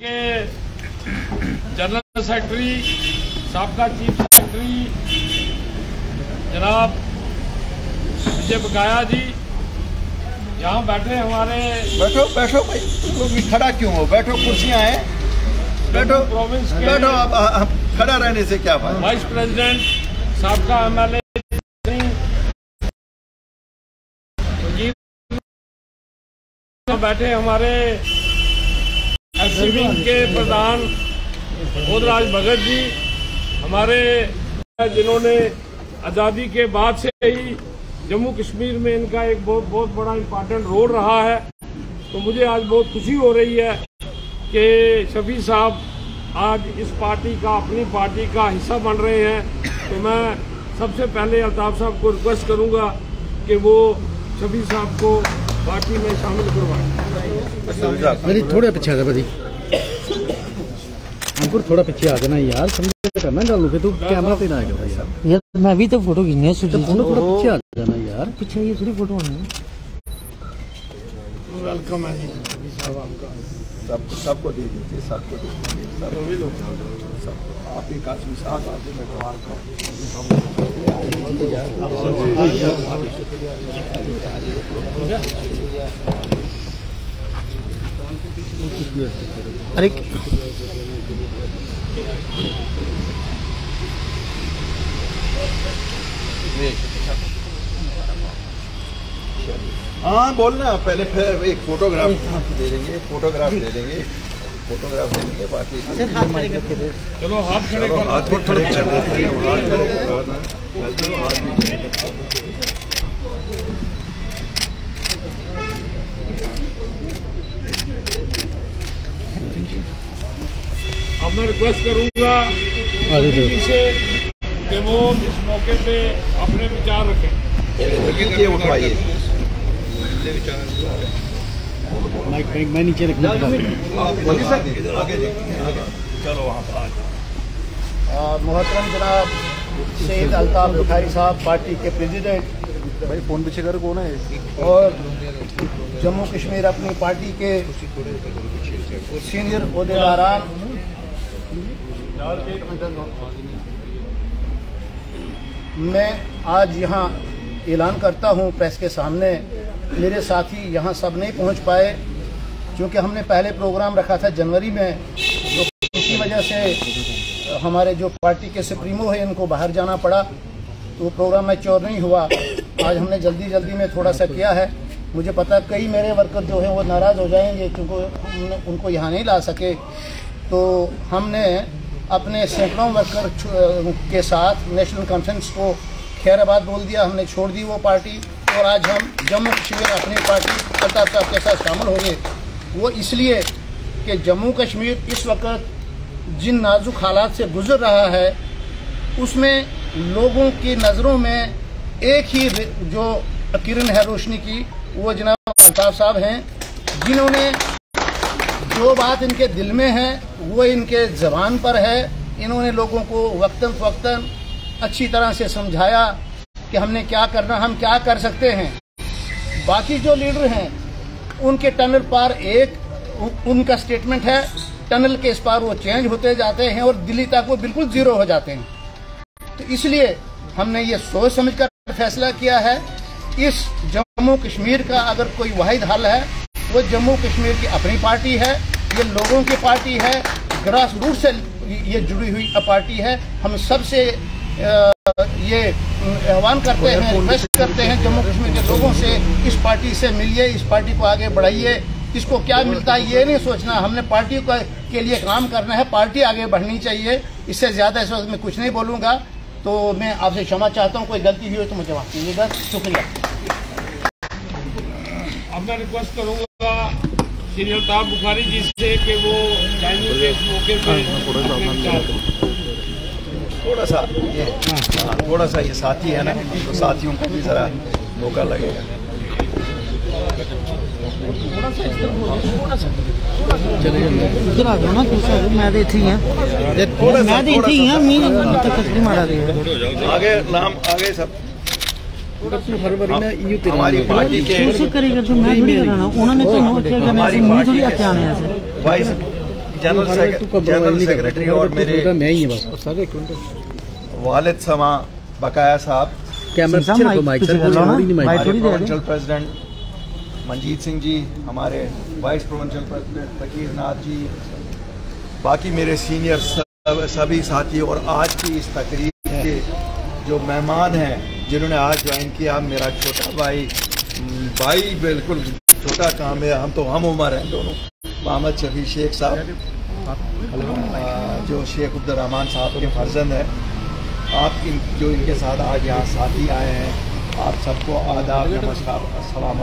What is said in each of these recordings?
के general secretary सबका chief secretary जनाब विजय बकाया जी यहाँ बैठे हमारे बैठो बैठो भाई। तुम लोग खड़ा क्यों हो? बैठो कुर्सियाँ हैं। बैठो प्रोविंस के बैठो अब खड़ा रहने से क्या फ़ायदा? वाइस प्रेसिडेंट सबका एमएलए बैठे हमारे एससीबी के प्रधान बोधराज भगत जी, हमारे जिन्होंने आज़ादी के बाद से ही जम्मू कश्मीर में इनका एक बहुत बहुत बड़ा इम्पोर्टेंट रोल रहा है। तो मुझे आज बहुत खुशी हो रही है कि शफी साहब आज इस पार्टी का, अपनी पार्टी का हिस्सा बन रहे हैं। तो मैं सबसे पहले अल्ताफ साहब को रिक्वेस्ट करूँगा कि वो शफी साहब को पार्टी में शामिल करवाएँ। मेरी थोड़ा पीछे आ जा भाई। अंकुर थोड़ा पीछे आ जाना यार समझ करना गल फिर तू कैमरा पे ना यार। मैं भी तो फ़ोटो खींचने है तो सुजीत थोड़ा पीछे आ जाना यार। पीछे ये थोड़ी फ़ोटो आनी है वेलकम है जी साहब आपका सब सबको दे दीजिए सबको दे दीजिए सब सबको आप ही साहब आप ही मैं कमाल का। अरे हाँ बोलना। पहले फिर एक फोटोग्राफ दे देंगे फोटोग्राफ दे देंगे। फोटोग्राफ दे देंगे बाकी चलो हाथ खड़े कर। हाथ को थोड़ा पीछे हाथ खड़े हाथ पीछे। अब मैं रिक्वेस्ट करूँगा से कि वो इस मौके पे अपने विचार रखें। माइक माइक मैं नीचे रखना चलो वहाँ पर मोहतरम जनाब सईद अल्ताफ बुखारी साहब पार्टी के प्रेसिडेंट भाई फ़ोन पीछे कर कौन है और जम्मू कश्मीर अपनी पार्टी के सीनियर अहदेदारान मैं आज यहाँ ऐलान करता हूँ प्रेस के सामने मेरे साथी यहाँ सब नहीं पहुँच पाए, क्योंकि हमने पहले प्रोग्राम रखा था जनवरी में तो इसी वजह से हमारे जो पार्टी के सुप्रीमो है, इनको बाहर जाना पड़ा। तो प्रोग्राम मैच्योर नहीं हुआ। आज हमने जल्दी जल्दी में थोड़ा सा किया है। मुझे पता कई मेरे वर्कर जो हैं, वो नाराज़ हो जाएँगे, क्योंकि उनको यहाँ नहीं ला सके। तो हमने अपने सैकड़ों वर्कर के साथ नेशनल कॉन्फ्रेंस को खैराबाद बोल दिया। हमने छोड़ दी वो पार्टी। और आज हम जम्मू कश्मीर अपनी पार्टी अल्ताफ साहब के साथ शामिल हो गए वो इसलिए कि जम्मू कश्मीर इस वक्त जिन नाजुक हालात से गुजर रहा है, उसमें लोगों की नज़रों में एक ही जो किरण है रोशनी की, वो जनाब अल्ताफ साहब हैं, जिन्होंने जो बात इनके दिल में है, वो इनके जबान पर है। इन्होंने लोगों को वक्तन फ़वक्ता अच्छी तरह से समझाया कि हमने क्या करना, हम क्या कर सकते हैं। बाकी जो लीडर हैं, उनके टनल पार एक उनका स्टेटमेंट है, टनल के इस पार वो चेंज होते जाते हैं और दिल्ली तक वो बिल्कुल ज़ीरो हो जाते हैं। तो इसलिए हमने ये सोच समझकर फैसला किया है, इस जम्मू कश्मीर का अगर कोई वाहिद हल है, वो जम्मू कश्मीर की अपनी पार्टी है, ये लोगों की पार्टी है ग्रास रूट से ये जुड़ी हुई पार्टी है। हम सबसे ये आह्वान करते हैं रिक्वेस्ट करते हैं जम्मू कश्मीर के लोगों से इस पार्टी से मिलिए इस पार्टी को आगे बढ़ाइए इसको क्या मिलता है ये नहीं सोचना हमने पार्टी को के लिए काम करना है पार्टी आगे बढ़नी चाहिए इससे ज़्यादा इस वक्त मैं कुछ नहीं बोलूँगा तो मैं आपसे क्षमा चाहता हूँ कोई गलती हुई हो तो मुझे माफ़ कीजिएगा शुक्रिया अब मैं रिक्वेस्ट करूँगा श्री अल्ताफ बुखारी जी से कि वो इस मौके पे अपने विचार रखें। थोड़ा सा ये हाँ, थोड़ा सा ये साथी है ना तो साथियों को भी जरा मौका लगेगा। मैं मैं मी मारा दे आगे नाम आगे सब। फरवरी ना यू तेरे हमारी पार्टी के करेगा तो मैं थोड़ी कराना उन्होंने तो नोट किया से मैं थोड़ी आने ऐसे। जनरल सेक्रेटरी और मेरे मैं ही बस। वालिद समा बकाया साहब। कैमरा सिंह पीछे साहब, रखो माइक? पीछे सर कर लो ना। थोड़ी नहीं माइक। माइक हमारे थोड़ी दे रहे। प्रोविंशियल प्रेसिडेंट मंजीत सिंह जी हमारे वाइस प्रोविंशियल प्रेसिडेंट फकीर नाथ जी बाकी मेरे सीनियर सब, सभी साथी और आज की इस तकरीब के जो मेहमान हैं जिन्होंने आज ज्वाइन किया मेरा छोटा भाई भाई बिल्कुल छोटा काम है हम तो हम उम्र हैं दोनों। मोहम्मद शफी शेख साहब, जो शेख अब्दुलरहमान साहब के फर्जंद है। आप इन, जो इनके साथ आज यहाँ साथी आए हैं, आप सबको आदाब, नमस्कार, अस्सलाम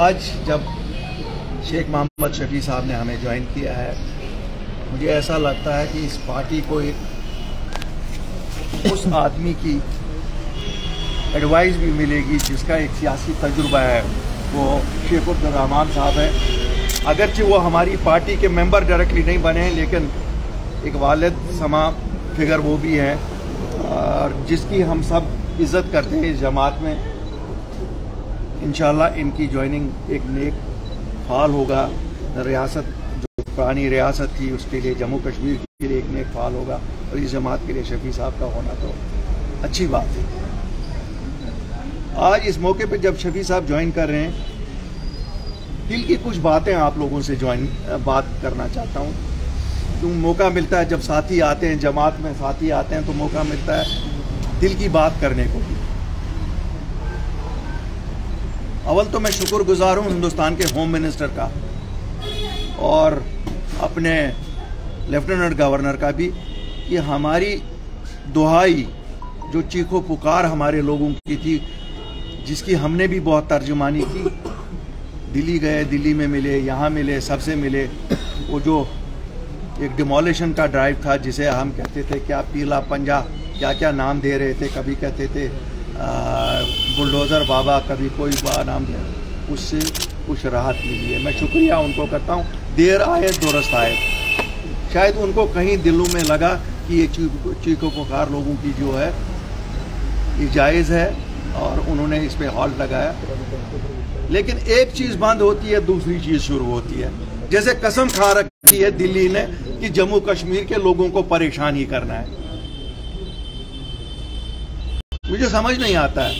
आज जब शेख मोहम्मद शफी साहब ने हमें ज्वाइन किया है, मुझे ऐसा लगता है कि इस पार्टी को एक उस आदमी की एडवाइस भी मिलेगी जिसका एक सियासी तजुर्बा है वो शेख रहमान साहब है। अगरचे वो हमारी पार्टी के मेंबर डायरेक्टली नहीं बने हैं, लेकिन एक वालिद समा फिगर वो भी है और जिसकी हम सब इज़्ज़त करते हैं इस जमात में। इंशाल्लाह इनकी ज्वाइनिंग एक नेक फाल होगा। रियासत जो पुरानी रियासत थी उसके लिए जम्मू कश्मीर के लिए एक नेक फाल होगा और इस जमात के लिए शफी साहब का होना तो अच्छी बात है। आज इस मौके पे जब शफी साहब ज्वाइन कर रहे हैं, दिल की कुछ बातें आप लोगों से ज्वाइन बात करना चाहता हूँ। तो मौका मिलता है जब साथी आते हैं, जमात में साथी आते हैं तो मौका मिलता है दिल की बात करने को भी। अव्वल तो मैं शुक्रगुजार हूँ हिंदुस्तान के होम मिनिस्टर का और अपने लेफ्टिनेंट गवर्नर का भी कि हमारी दुहाई, जो चीखो पुकार हमारे लोगों की थी जिसकी हमने भी बहुत तर्जुमानी की। दिल्ली गए, दिल्ली में मिले, यहाँ मिले, सबसे मिले। वो जो एक डिमोलिशन का ड्राइव था, जिसे हम कहते थे क्या पीला पंजा क्या क्या नाम दे रहे थे, कभी कहते थे बुलडोज़र बाबा, कभी कोई बा नाम दे उससे कुछ राहत मिली है। मैं शुक्रिया उनको करता हूँ। देर आए, दुरुस्त आए। शायद उनको कहीं दिलों में लगा कि ये चीखों पुकार लोगों की जो है, ये जायज़ है। और उन्होंने इस पर हॉल्ट लगाया। लेकिन एक चीज़ बंद होती है, दूसरी चीज़ शुरू होती है। जैसे कसम खा रखी है दिल्ली ने कि जम्मू कश्मीर के लोगों को परेशान ही करना है। मुझे समझ नहीं आता है।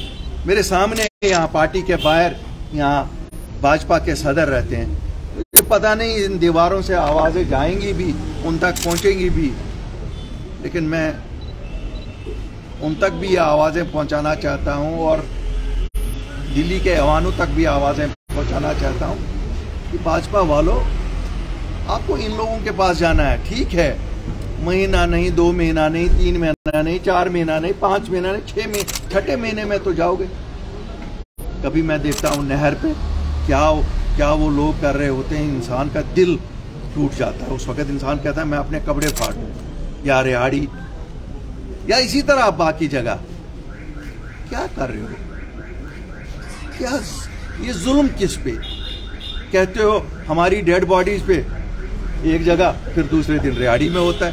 मेरे सामने यहाँ पार्टी के बाहर, यहाँ भाजपा के सदर रहते हैं। मुझे पता नहीं इन दीवारों से आवाज़ें जाएँगी भी, उन तक पहुंचेंगी भी। लेकिन मैं उन तक भी ये आवाज़ें पहुंचाना चाहता हूँ और दिल्ली के अवानों तक भी आवाज़ें पहुंचाना चाहता हूँ कि भाजपा वालों, आपको इन लोगों के पास जाना है, ठीक है? महीना नहीं, दो महीना नहीं, तीन महीना नहीं, चार महीना नहीं, पाँच महीना नहीं, छह महीने छठे महीने में तो जाओगे। कभी मैं देखता हूँ नहर पे क्या क्या वो लोग कर रहे होते हैं, इंसान का दिल टूट जाता है। उस वक्त इंसान कहता है, मैं अपने कपड़े फाड़ या रेहाड़ी या इसी तरह आप बाकी जगह। क्या कर रहे हो? क्या ये जुल्म किस पे? कहते हो, हमारी डेड बॉडीज पे एक जगह, फिर दूसरे दिन रेहाड़ी में होता है।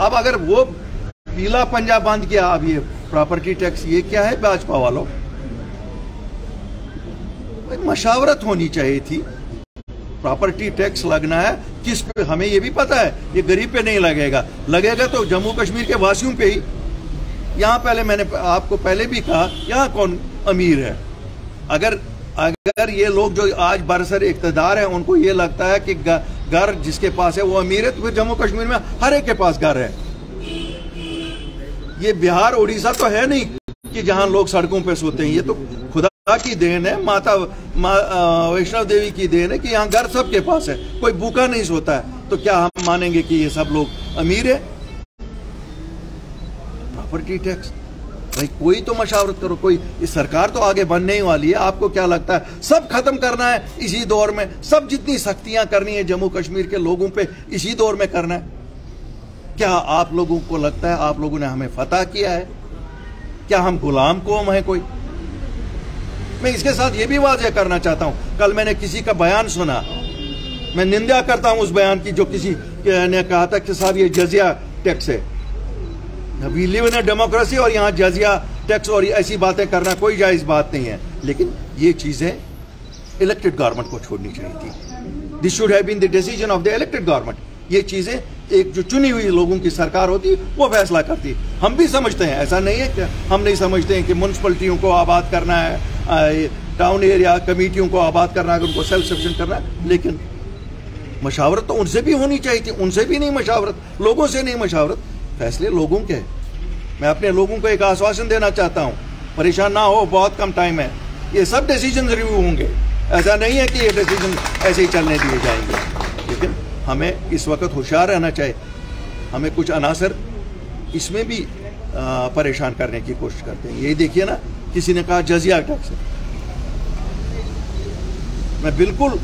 अब अगर वो पीला पंजा बाँध किया अब ये प्रॉपर्टी टैक्स, ये क्या है भाजपा वालों? मशावरत होनी चाहिए थी। प्रॉपर्टी टैक्स लगना है, किस पे? हमें ये भी पता है, ये गरीब पे नहीं लगेगा। लगेगा तो जम्मू कश्मीर के वासियों पे ही। यहाँ पहले मैंने आपको पहले भी कहा, यहाँ कौन अमीर है? अगर अगर ये लोग जो आज बरसर इकतदार हैं, उनको ये लगता है कि घर जिसके पास है, वो अमीर है तो फिर जम्मू कश्मीर में हर एक के पास घर है। ये बिहार उड़ीसा तो है नहीं कि जहाँ लोग सड़कों पे सोते हैं, ये तो की देन है माता मा, वैष्णव देवी की देन है कि यहाँ घर सबके पास है कोई भूखा नहीं सोता है। तो क्या हम मानेंगे कि ये सब लोग अमीर है? प्रॉपर्टी टैक्स भाई कोई तो मशावरत करो कोई इस सरकार तो आगे बनने ही वाली है आपको क्या लगता है? सब खत्म करना है इसी दौर में सब जितनी सख्तियाँ करनी है जम्मू कश्मीर के लोगों पे इसी दौर में करना है। क्या आप लोगों को लगता है आप लोगों ने हमें फतह किया है? क्या हम गुलाम कौम है कोई? मैं इसके साथ ये भी वाजह करना चाहता हूँ। कल मैंने किसी का बयान सुना। मैं निंदा करता हूँ उस बयान की जो किसी ने कहा था कि साहब ये जजिया टैक्स है। वी लिव इन डेमोक्रेसी और यहाँ जजिया टैक्स और ऐसी बातें करना कोई जायज़ बात नहीं है। लेकिन ये चीज़ें इलेक्टेड गवर्नमेंट को छोड़नी चाहिए थी। This should have been the decision of the elected government ये चीज़ें एक जो चुनी हुई लोगों की सरकार होती, वो फैसला करती। हम भी समझते हैं। ऐसा नहीं है कि हम नहीं समझते हैं कि म्यूनसिपलिटियों को आबाद करना है। टाउन एरिया कमेटियों को आबाद करना है उनको सेल्फ सफिशिएंट करना है, लेकिन मशावरत तो उनसे भी होनी चाहिए थी, उनसे भी नहीं मशावरत, लोगों से नहीं मशावरत। फैसले लोगों के। मैं अपने लोगों को एक आश्वासन देना चाहता हूँ, परेशान ना हो, बहुत कम टाइम है। ये सब डिसीज़न रिव्यू होंगे। ऐसा नहीं है कि ये डिसीज़न ऐसे ही चलने दिए जाएँगे। लेकिन हमें इस वक्त होशियार रहना चाहिए। हमें कुछ अनासर इसमें भी परेशान करने की कोशिश करते हैं। यही देखिए ना किसी ने कहा जजिया टैक्स है मैं बिल्कुल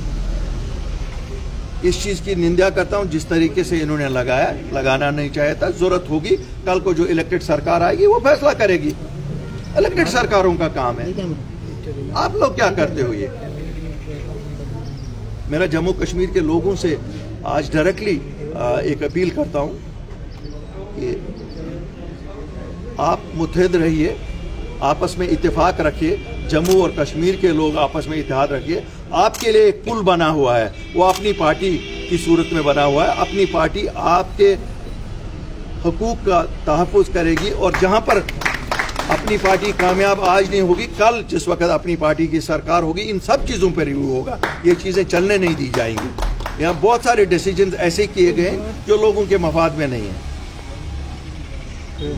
इस चीज़ की निंदा करता हूँ, जिस तरीके से इन्होंने लगाया, लगाना नहीं चाहिए था, ज़रूरत होगी, कल को जो इलेक्टेड सरकार आएगी, वो फैसला करेगी। इलेक्टेड सरकारों का काम है। आप लोग क्या करते हो ये? मेरा जम्मू कश्मीर के लोगों से आज डायरेक्टली एक अपील करता हूँ कि आप मुतहद रहिए। आपस में इत्तेफाक रखिए। जम्मू और कश्मीर के लोग आपस में इतिहाद रखिए। आपके लिए एक पुल बना हुआ है। वो अपनी पार्टी की सूरत में बना हुआ है। अपनी पार्टी आपके हकूक का तहफ़ करेगी और जहाँ पर अपनी पार्टी कामयाब आज नहीं होगी, कल जिस वक्त अपनी पार्टी की सरकार होगी, इन सब चीज़ों पर रिव्यू होगा। ये चीज़ें चलने नहीं दी जाएँगी। यहाँ बहुत सारे डिसीज़न ऐसे किए गए जो लोगों के मफाद में नहीं है।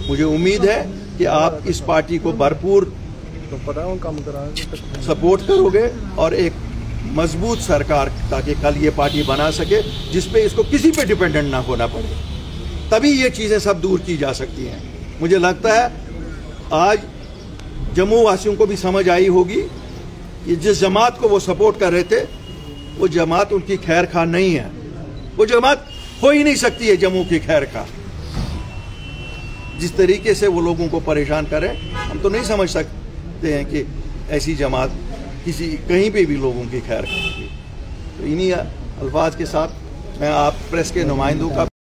मुझे उम्मीद है कि आप इस पार्टी को भरपूर सपोर्ट करोगे और एक मज़बूत सरकार ताकि कल ये पार्टी बना सके जिसपे इसको किसी पे डिपेंडेंट ना होना पड़े। तभी ये चीज़ें सब दूर की जा सकती हैं। मुझे लगता है, आज जम्मू वासियों को भी समझ आई होगी कि जिस जमात को वो सपोर्ट कर रहे थे, वो जमात उनकी खैर खा नहीं है। वो जमात हो ही नहीं सकती है जम्मू की खैर खा। जिस तरीके से वो लोगों को परेशान करें हम तो नहीं समझ सकते हैं कि ऐसी जमात किसी, कहीं पे भी लोगों की खैर करेगी तो इन्हीं अल्फाज के साथ मैं आप प्रेस के नुमाइंदों का